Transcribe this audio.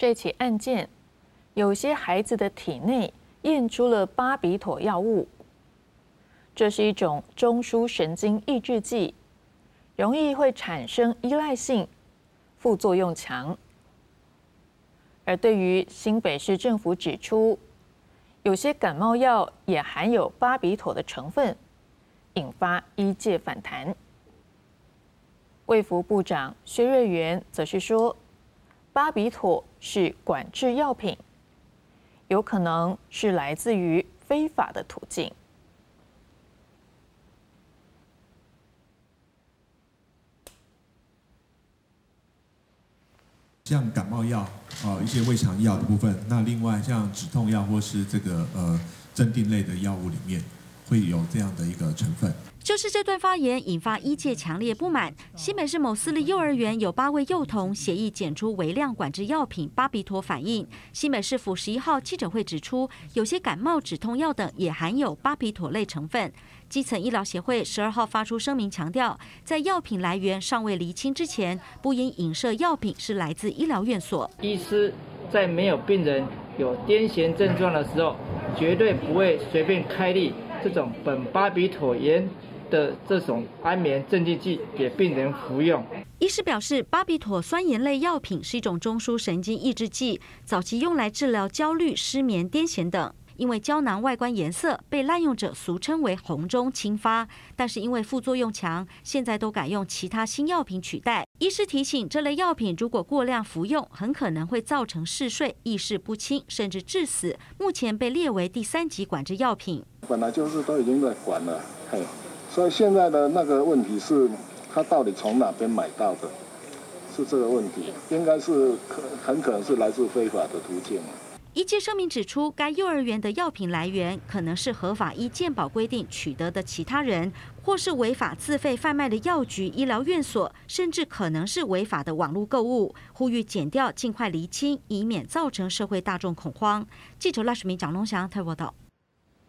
这起案件，有些孩子的体内验出了巴比妥药物，这是一种中枢神经抑制剂，容易会产生依赖性，副作用强。而对于新北市政府指出，有些感冒药也含有巴比妥的成分，引发医界反弹。卫福部长薛瑞元则是说。巴比妥是管制药品，有可能是来自于非法的途径。像感冒药啊，一些胃肠药的部分，那另外像止痛药或是这个呃镇定类的药物里面，会有这样的一个成。就是这段发言引发医界强烈不满。新北市某私立幼儿园有八位幼童协议检出微量管制药品巴比妥反应。新北市府十一号记者会指出，有些感冒止痛药等也含有巴比妥类成分。基层医疗协会十二号发出声明，强调在药品来源尚未厘清之前，不应影射药品是来自医疗院所。医师在没有病人有癫痫症状的时候，绝对不会随便开立这种苯巴比妥盐。的这种安眠镇静剂给病人服用。医师表示，巴比妥酸盐类药品是一种中枢神经抑制剂，早期用来治疗焦虑、失眠、癫痫等。因为胶囊外观颜色被滥用者俗称为红中青发，但是因为副作用强，现在都改用其他新药品取代。医师提醒，这类药品如果过量服用，很可能会造成嗜睡、意识不清，甚至致死。目前被列为第三级管制药品。本来就是都已经在管了，嘿。所以现在的那个问题是，他到底从哪边买到的？是这个问题，应该是可很可能是来自非法的途径。一界声明指出，该幼儿园的药品来源可能是合法依健保规定取得的其他人，或是违法自费贩卖的药局、医疗院所，甚至可能是违法的网络购物。呼吁减掉，尽快厘清，以免造成社会大众恐慌。记者赖世明、蒋龙祥台报道。